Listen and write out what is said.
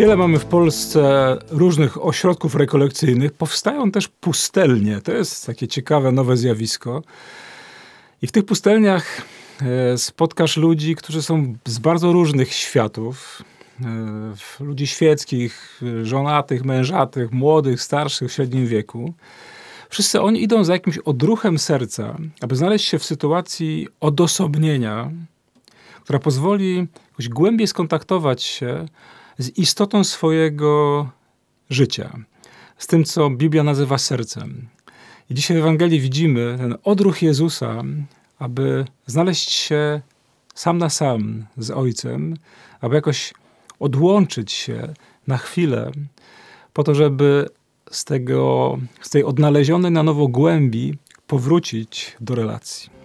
Wiele mamy w Polsce różnych ośrodków rekolekcyjnych. Powstają też pustelnie. To jest takie ciekawe, nowe zjawisko. I w tych pustelniach e, spotkasz ludzi, którzy są z bardzo różnych światów. E, ludzi świeckich, żonatych, mężatych, młodych, starszych, w średnim wieku. Wszyscy oni idą za jakimś odruchem serca, aby znaleźć się w sytuacji odosobnienia, która pozwoli jakoś głębiej skontaktować się z istotą swojego życia, z tym, co Biblia nazywa sercem. I dzisiaj w Ewangelii widzimy ten odruch Jezusa, aby znaleźć się sam na sam z Ojcem, aby jakoś odłączyć się na chwilę, po to, żeby z, tego, z tej odnalezionej na nowo głębi powrócić do relacji.